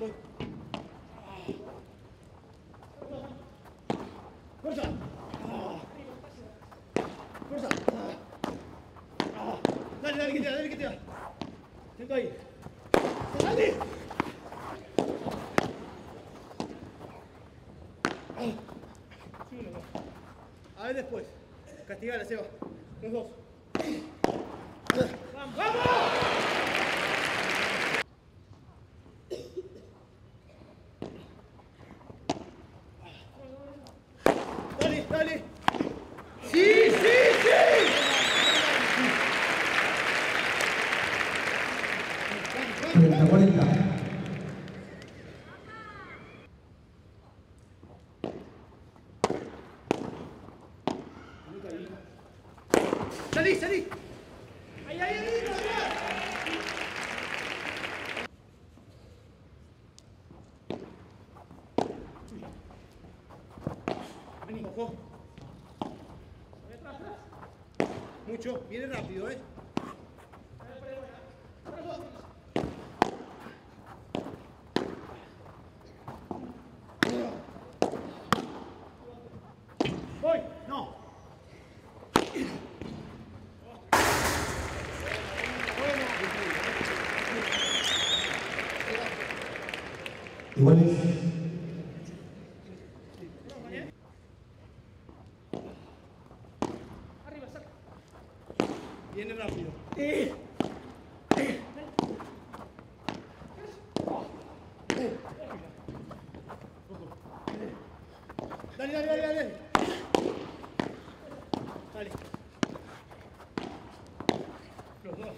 Look. Dale, que te da, dale, que te da. Siento ahí. ¡Dale! A ver después. Castigala, Seba. Los dos. ¡Vamos! ¡Vamos! Dale, dale. ¡Sí, sí, sí! 30, 40. ¡Salí, salí! ¡Ahí, ahí, ahí! Vení, ojo. Mucho, viene rápido, ¿eh? Voy, no. Iguales. Viene rápido. Dale, dale, dale, dale. Dale. Los dos.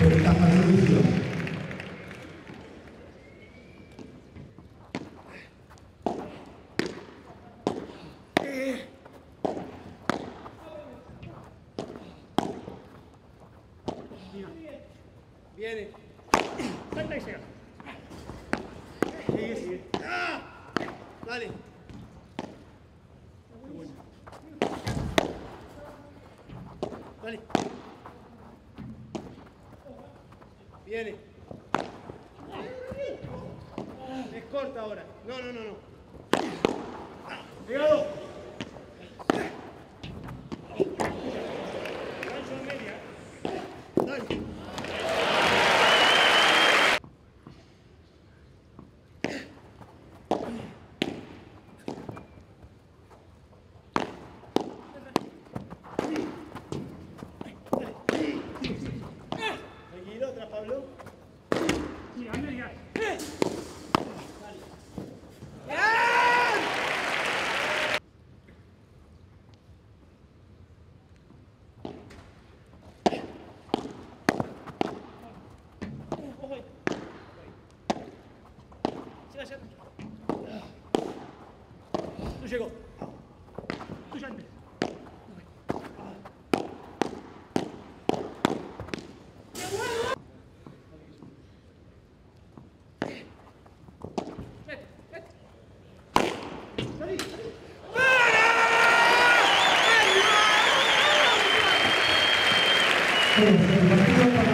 Ventaja al servicio. Viene. Salta y llega. Sigue, sigue. ¡Ah! Dale. Qué bueno. Dale. Viene. Es corta ahora. No, no, no, no. Pegado. 안녕히 가. Bueno, el